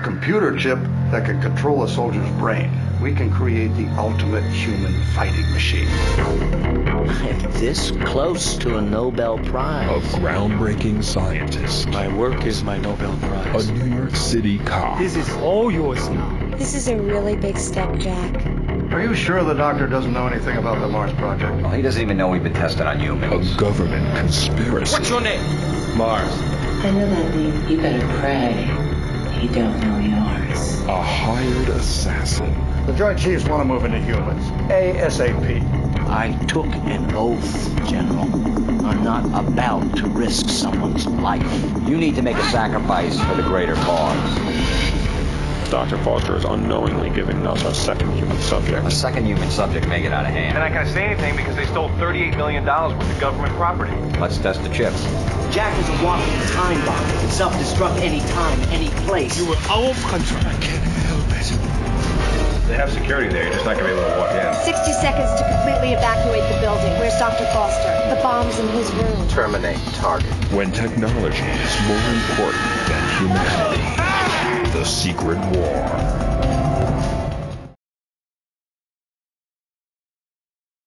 computer chip that can control a soldier's brain. We can create the ultimate human fighting machine. I'm this close to a Nobel Prize. A groundbreaking scientist. My work is my Nobel Prize. A New York City cop. This is all yours now. This is a really big step, Jack. Are you sure the doctor doesn't know anything about the Mars project? Well, he doesn't even know we've been tested on humans. A government conspiracy. What's your name? Mars. I know that name. You better pray he don't know yours. A hired assassin. The Joint Chiefs want to move into humans. ASAP. I took an oath, General. I'm not about to risk someone's life. You need to make a sacrifice for the greater cause. Dr. Foster is unknowingly giving us a second human subject. A second human subject may get out of hand. And I can't say anything because they stole $38 million worth of government property. Let's test the chips. Jack is a walking time bomb. It can self-destruct any time, any place. You were out of control. I can't help it. They have security there. You're just not going to be able to walk in. 60 seconds to completely evacuate the building. Where's Dr. Foster? The bomb's in his room. Terminate target. When technology is more important than humanity. The Secret War.